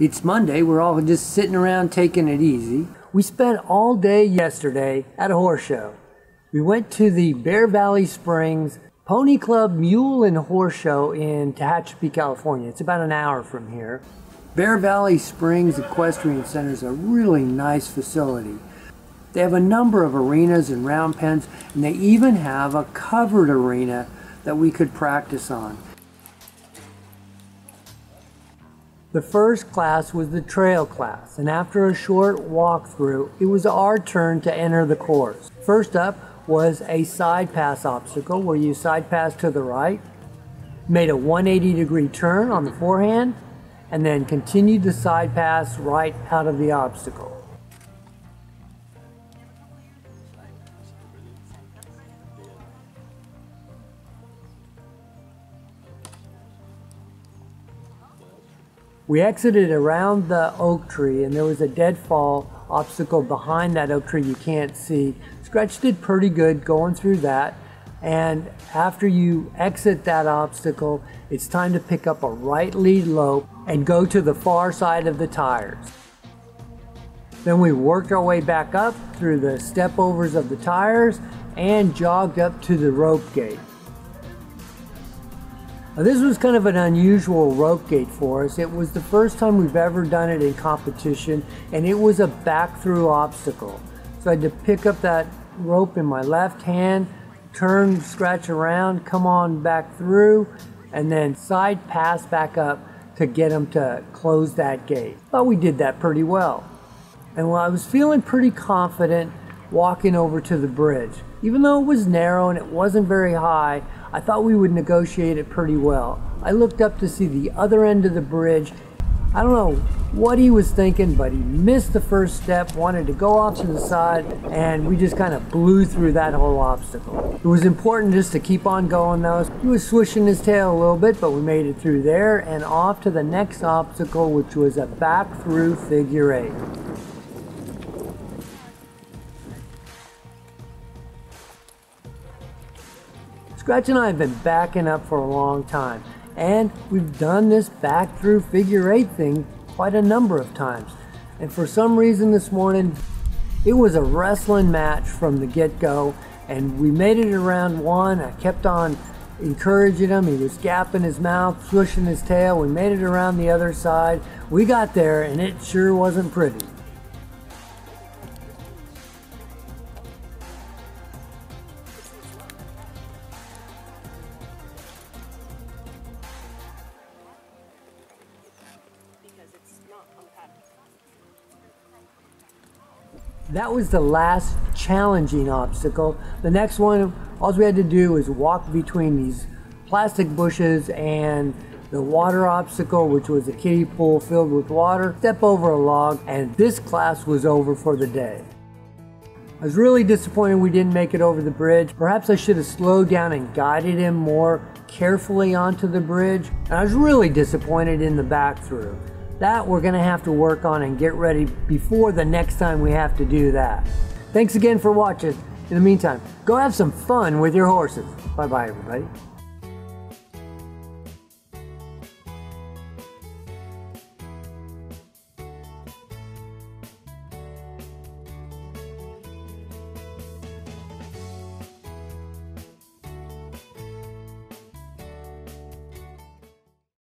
It's Monday, we're all just sitting around taking it easy. We spent all day yesterday at a horse show. We went to the Bear Valley Springs Pony Club Mule and Horse Show in Tehachapi, California. It's about an hour from here. Bear Valley Springs Equestrian Center is a really nice facility. They have a number of arenas and round pens, and they even have a covered arena that we could practice on. The first class was the trail class, and after a short walkthrough, it was our turn to enter the course. First up was a side pass obstacle where you side pass to the right, made a 180 degree turn on the forehand, and then continued the side pass right out of the obstacle. We exited around the oak tree and there was a deadfall obstacle behind that oak tree you can't see. Scratch did pretty good going through that. And after you exit that obstacle, it's time to pick up a right lead lope and go to the far side of the tires. Then we worked our way back up through the step overs of the tires and jogged up to the rope gate. Now, this was kind of an unusual rope gate for us. It was the first time we've ever done it in competition, and it was a back through obstacle. So I had to pick up that rope in my left hand, turn, scratch around, come on back through, and then side pass back up to get them to close that gate. But we did that pretty well. And while I was feeling pretty confident walking over to the bridge, even though it was narrow and it wasn't very high, I thought we would negotiate it pretty well. I looked up to see the other end of the bridge. I don't know what he was thinking, but he missed the first step, wanted to go off to the side, and we just kind of blew through that whole obstacle. It was important just to keep on going though. He was swishing his tail a little bit, but we made it through there and off to the next obstacle, which was a back through figure eight. Scratch and I have been backing up for a long time, and we've done this back through figure eight thing quite a number of times. And for some reason this morning, it was a wrestling match from the get go, and we made it around one. I kept on encouraging him. He was gapping his mouth, swishing his tail. We made it around the other side. We got there, and it sure wasn't pretty. That was the last challenging obstacle. The next one, all we had to do was walk between these plastic bushes and the water obstacle, which was a kiddie pool filled with water, step over a log, and this class was over for the day. I was really disappointed we didn't make it over the bridge. Perhaps I should have slowed down and guided him more carefully onto the bridge. And I was really disappointed in the back through. That we're to have to work on and get ready before the next time we have to do that. Thanks again for watching. In the meantime, go have some fun with your horses. Bye bye, everybody.